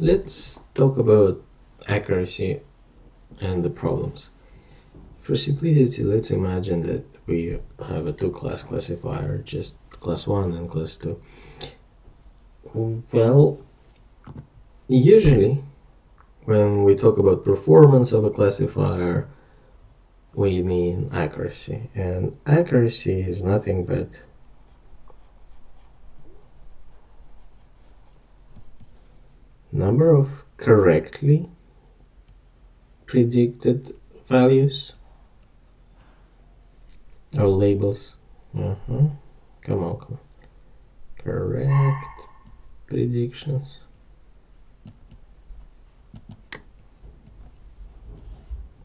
let's talk about accuracy and the problems. For simplicity, let's imagine that we have a two-class classifier, just class 1 and class 2. Well, usually when we talk about performance of a classifier, we mean accuracy. And accuracy is nothing but number of correctly predicted values or labels. Uh -huh. Come on, come on. Correct predictions.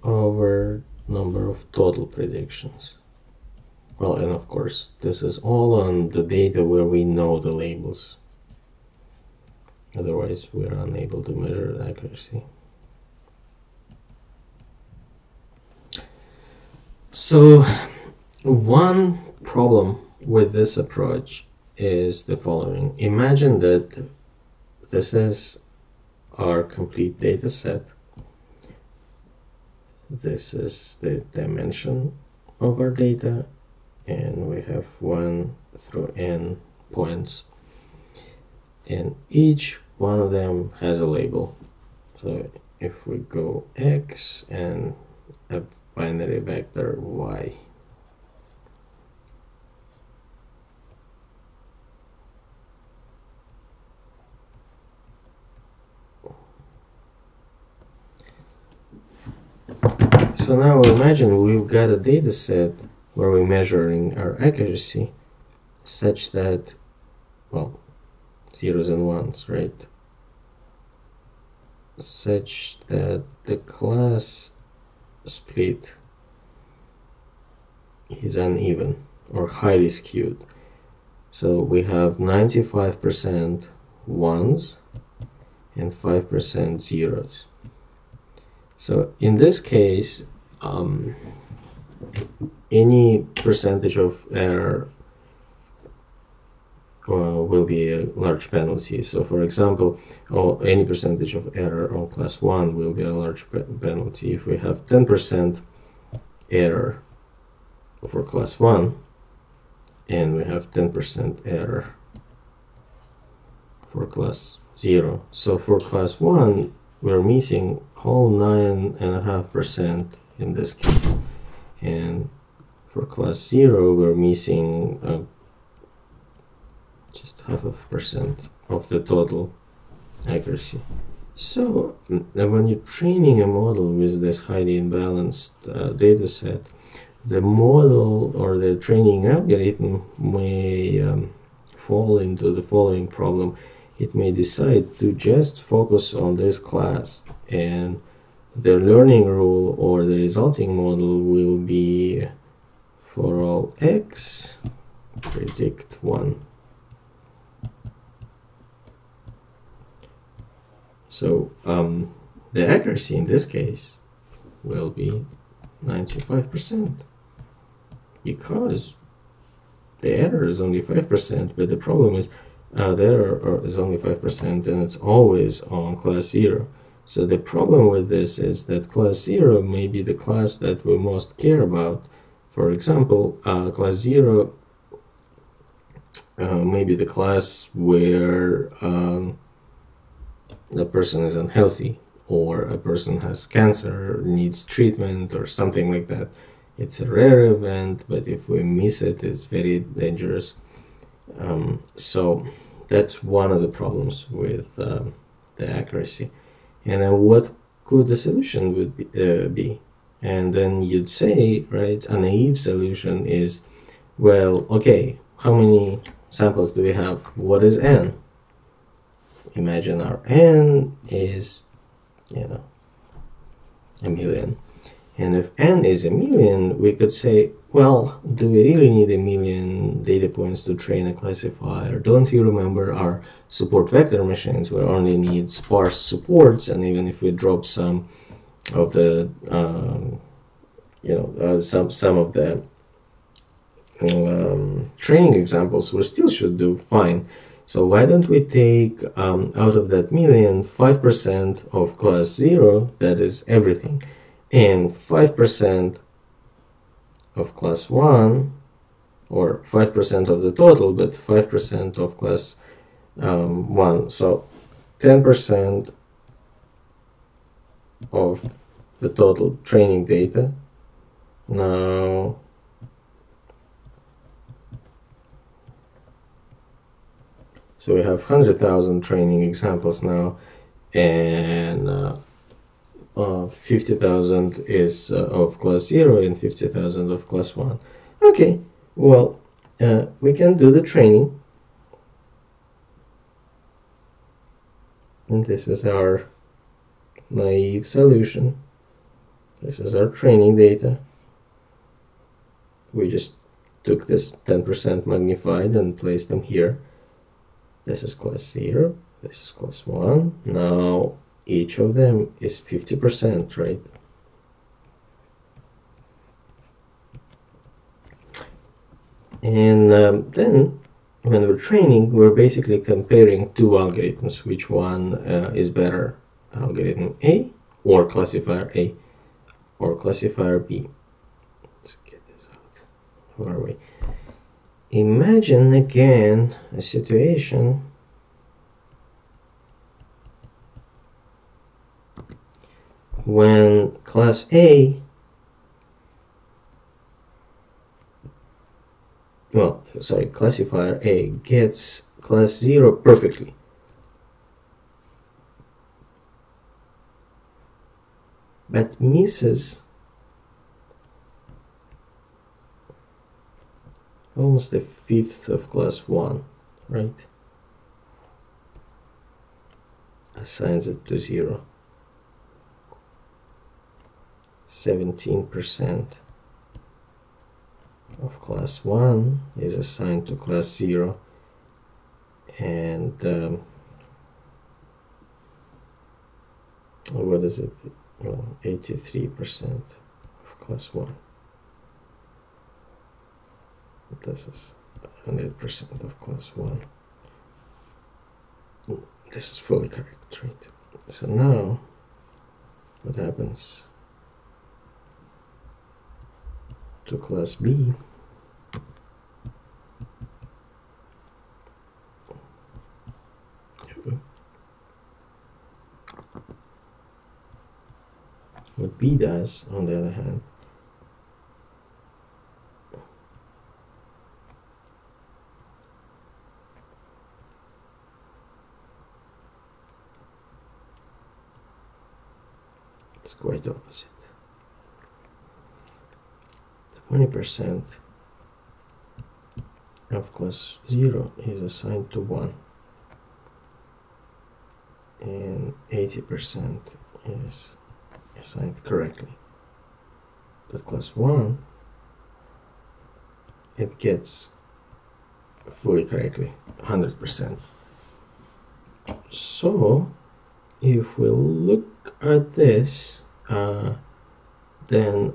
over number of total predictions. Well, and of course, this is all on the data where we know the labels. Otherwise, we are unable to measure the accuracy. So, one problem with this approach is the following. Imagine that this is our complete data set. This is the dimension of our data and we have 1 through n points and each one of them has a label. So if we go x and a binary vector y. So now imagine we've got a data set where we're measuring our accuracy such that, well, zeros and ones, right? Such that the class split is uneven or highly skewed. So we have 95% ones and 5% zeros. So in this case, um, any percentage of error uh, will be a large penalty. So for example, oh, any percentage of error on class 1 will be a large penalty. If we have 10% error for class 1 and we have 10% error for class 0. So for class 1 we're missing whole 9.5% in this case. And for class 0 we're missing uh, just half of percent of the total accuracy. So when you're training a model with this highly imbalanced uh, data set, the model or the training algorithm may um, fall into the following problem. It may decide to just focus on this class and the learning rule or the resulting model will be for all x predict 1 So um, the accuracy in this case will be 95% because the error is only 5%, but the problem is uh, the error is only 5% and it's always on class 0. So the problem with this is that class 0 may be the class that we most care about. For example, uh, class 0 uh, may be the class where um, the person is unhealthy or a person has cancer needs treatment or something like that it's a rare event but if we miss it it's very dangerous. Um, so that's one of the problems with um, the accuracy. And then what could the solution would be, uh, be? And then you'd say right a naive solution is well okay how many samples do we have? What is n imagine our n is, you know, a million. And if n is a million, we could say, well, do we really need a million data points to train a classifier? Don't you remember our support vector machines? We only need sparse supports, and even if we drop some of the, um, you know, uh, some some of the um, training examples, we still should do fine. So why don't we take um, out of that million 5% of class 0, that is everything, and 5% of class 1, or 5% of the total, but 5% of class um, 1. So 10% of the total training data. Now So we have 100,000 training examples now, and uh, uh, 50,000 is uh, of class 0 and 50,000 of class 1. Okay, well, uh, we can do the training. And this is our naive solution. This is our training data. We just took this 10% magnified and placed them here. This is class 0, this is class 1. Now each of them is 50%, right? And um, then when we're training, we're basically comparing two algorithms, which one uh, is better, algorithm A or classifier A or classifier B. Let's get this out. Where are we? Imagine again a situation when class A well sorry classifier A gets class 0 perfectly. But misses almost a fifth of class 1, right? Assigns it to 0. 17% of class 1 is assigned to class 0 and um, what is it? Well, 83% of class 1 this is 100% of class 1 this is fully correct right? So now what happens to class B? What B does on the other hand quite the opposite. 20% of class 0 is assigned to 1 and 80% is assigned correctly. But class 1 it gets fully correctly 100%. So if we look at this uh, then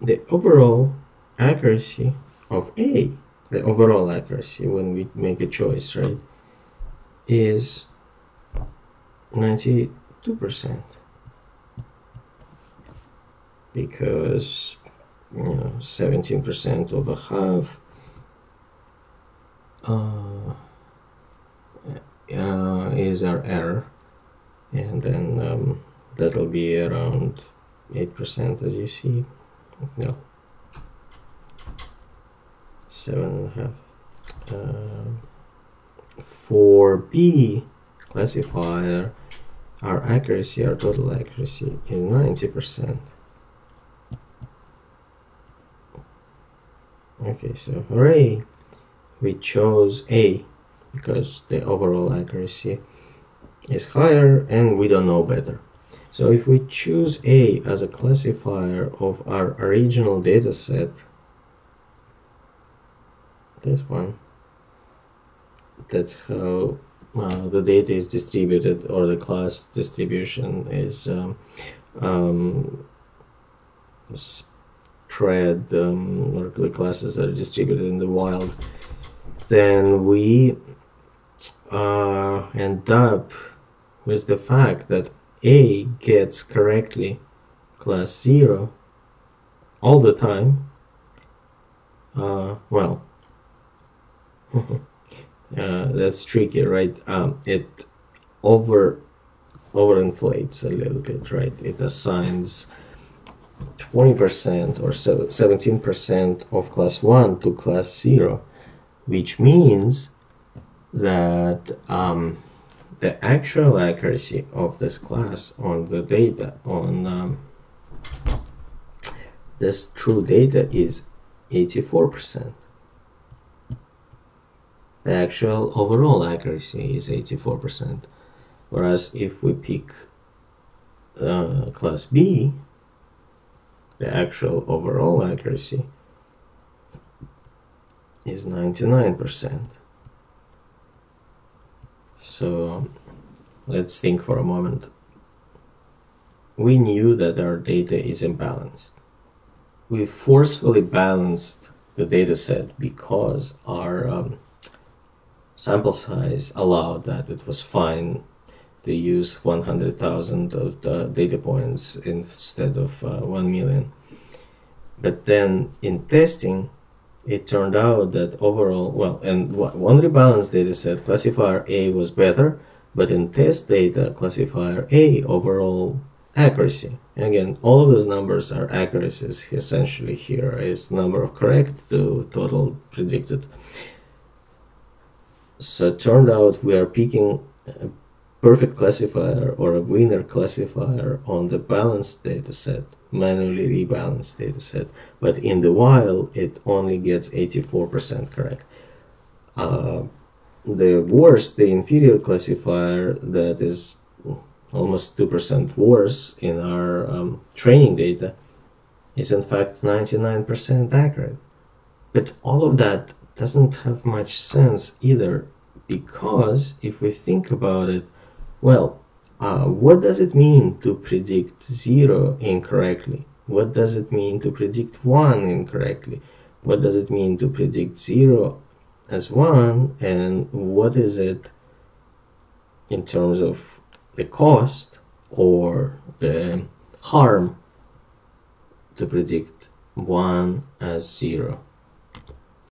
the overall accuracy of A, the overall accuracy when we make a choice, right, is 92% because you know 17% of a half uh, uh, is our error and then um, that'll be around 8% as you see. No seven and a half uh, for B classifier. Our accuracy our total accuracy is 90% okay so hooray! We chose A because the overall accuracy is higher and we don't know better. So if we choose A as a classifier of our original data set, this one, that's how uh, the data is distributed or the class distribution is um, um, spread um, or the classes are distributed in the wild, then we uh, end up with the fact that A gets correctly class 0 all the time, uh, well, uh, that's tricky, right? Um, it over overinflates a little bit, right? It assigns 20% or 17% of class 1 to class 0, which means that um, the actual accuracy of this class on the data, on um, this true data is 84%. The actual overall accuracy is 84%. Whereas if we pick uh, class B, the actual overall accuracy is 99%. So let's think for a moment. We knew that our data is imbalanced. We forcefully balanced the data set because our um, sample size allowed that. It was fine to use 100,000 of the data points instead of uh, 1 million. But then in testing, it turned out that overall, well, and one rebalance data set, classifier A was better, but in test data, classifier A overall accuracy. Again, all of those numbers are accuracies essentially here is number of correct to total predicted. So it turned out we are picking a perfect classifier or a winner classifier on the balanced data set manually rebalanced data set. But in the while, it only gets 84% correct. Uh, the worst, the inferior classifier that is almost 2% worse in our um, training data is in fact 99% accurate. But all of that doesn't have much sense either because if we think about it, well, uh, what does it mean to predict 0 incorrectly? What does it mean to predict 1 incorrectly? What does it mean to predict 0 as 1? And what is it in terms of the cost or the harm to predict 1 as 0?